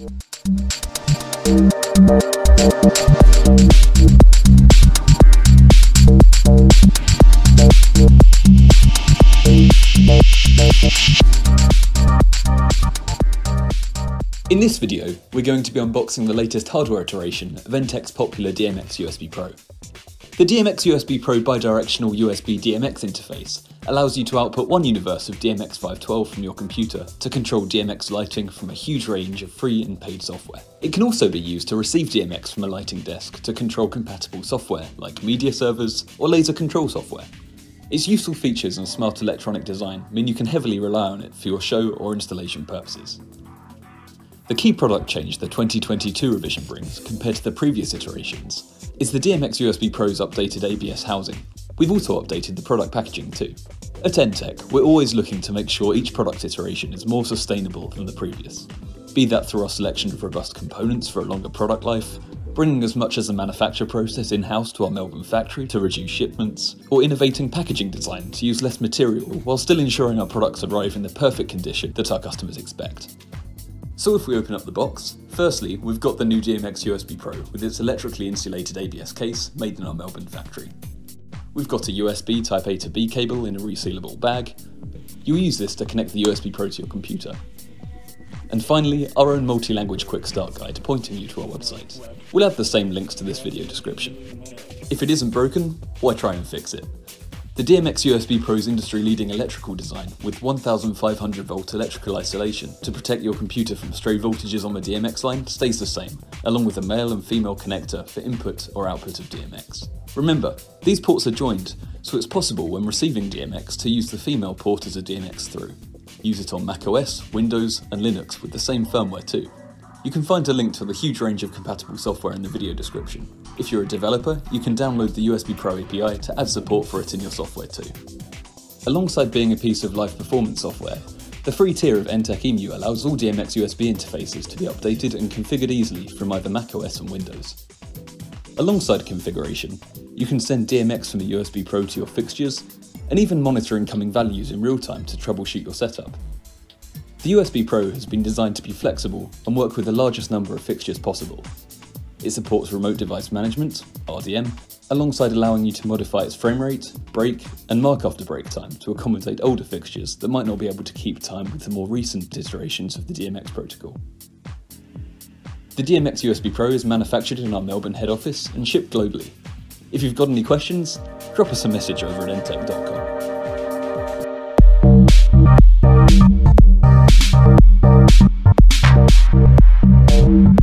In this video, we're going to be unboxing the latest hardware iteration of popular DMX USB Pro. The DMX USB Pro bidirectional USB DMX interface allows you to output one universe of DMX512 from your computer to control DMX lighting from a huge range of free and paid software. It can also be used to receive DMX from a lighting desk to control compatible software like media servers or laser control software. Its useful features and smart electronic design mean you can heavily rely on it for your show or installation purposes. The key product change the 2022 revision brings, compared to the previous iterations, is the DMX USB Pro's updated ABS housing. We've also updated the product packaging too. At ENTTEC, we're always looking to make sure each product iteration is more sustainable than the previous. Be that through our selection of robust components for a longer product life, bringing as much as the manufacture process in-house to our Melbourne factory to reduce shipments, or innovating packaging design to use less material while still ensuring our products arrive in the perfect condition that our customers expect. So if we open up the box, firstly we've got the new DMX USB Pro with its electrically insulated ABS case made in our Melbourne factory. We've got a USB Type A to B cable in a resealable bag. You'll use this to connect the USB Pro to your computer. And finally, our own multi-language quick start guide pointing you to our website. We'll add the same links to this video description. If it isn't broken, why try and fix it? The DMX USB Pro's industry-leading electrical design with 1500 volt electrical isolation to protect your computer from stray voltages on the DMX line stays the same, along with a male and female connector for input or output of DMX. Remember, these ports are joined, so it's possible when receiving DMX to use the female port as a DMX through. Use it on macOS, Windows and Linux with the same firmware too. You can find a link to the huge range of compatible software in the video description. If you're a developer, you can download the USB Pro API to add support for it in your software too. Alongside being a piece of live performance software, the free tier of ENTTEC EMU allows all DMX USB interfaces to be updated and configured easily from either macOS and Windows. Alongside configuration, you can send DMX from the USB Pro to your fixtures, and even monitor incoming values in real time to troubleshoot your setup. The USB Pro has been designed to be flexible and work with the largest number of fixtures possible. It supports remote device management, RDM, alongside allowing you to modify its frame rate, break, and mark after break time to accommodate older fixtures that might not be able to keep time with the more recent iterations of the DMX protocol. The DMX USB Pro is manufactured in our Melbourne head office and shipped globally. If you've got any questions, drop us a message over at enttec.com. you.